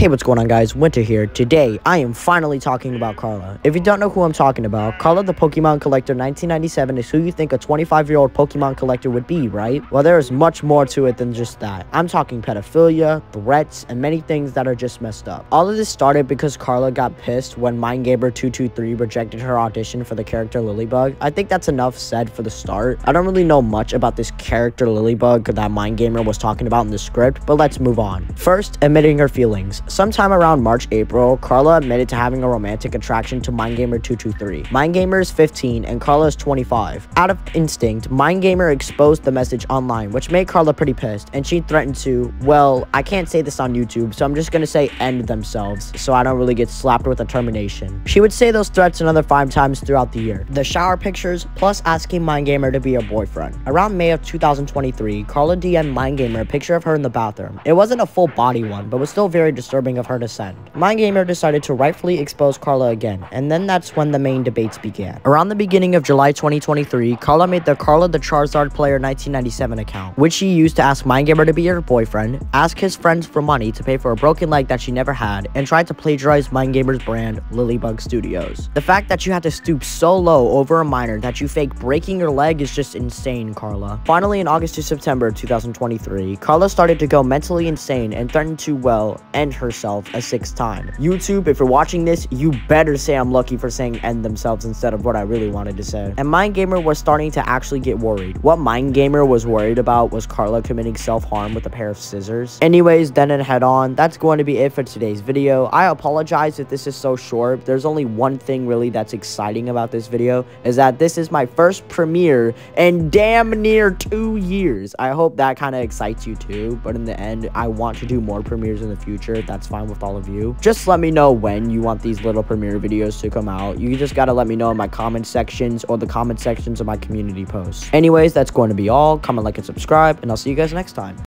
Hey, what's going on guys? Winter here. Today, I am finally talking about Carla. If you don't know who I'm talking about, Carla the Pokemon Collector 1997 is who you think a 25-year-old Pokemon collector would be, right? Well, there is much more to it than just that. I'm talking pedophilia, threats, and many things that are just messed up. All of this started because Carla got pissed when Minegamer223 rejected her audition for the character Lilybug. I think that's enough said for the start. I don't really know much about this character Lilybug that Minegamer was talking about in the script, but let's move on. First, admitting her feelings. Sometime around March, April, Carla admitted to having a romantic attraction to Minegamer223. Minegamer is 15 and Carla is 25. Out of instinct, Minegamer exposed the message online, which made Carla pretty pissed, and she threatened to, well, I can't say this on YouTube, so I'm just gonna say end themselves, so I don't really get slapped with a termination. She would say those threats another five times throughout the year. The shower pictures, plus asking Minegamer to be her boyfriend. Around May of 2023, Carla DM'd Minegamer a picture of her in the bathroom. It wasn't a full body one, but was still very disturbing disturbing of her send. Minegamer decided to rightfully expose Carla again, and then that's when the main debates began. Around the beginning of July 2023, Carla made the Carla the Charizard Player 1997 account, which she used to ask Minegamer to be her boyfriend, ask his friends for money to pay for a broken leg that she never had, and tried to plagiarize Minegamer's brand, Lilybug Studios. The fact that you had to stoop so low over a minor that you fake breaking your leg is just insane, Carla. Finally, in August to September 2023, Carla started to go mentally insane and threatened to, well, end her herself a sixth time. YouTube, if you're watching this, you better say I'm lucky for saying end themselves instead of what I really wanted to say. And Minegamer was starting to actually get worried. What Minegamer was worried about was Carla committing self-harm with a pair of scissors. Anyways, then and head on, that's going to be it for today's video. I apologize if this is so short. There's only one thing really that's exciting about this video, is that this is my first premiere in damn near two years. I hope that kind of excites you too, but in the end, I want to do more premieres in the future. That's that's fine with all of you. Just let me know when you want these little premiere videos to come out. You just gotta let me know in my comment sections or the comment sections of my community posts. Anyways, that's going to be all. Comment, like, and subscribe, and I'll see you guys next time.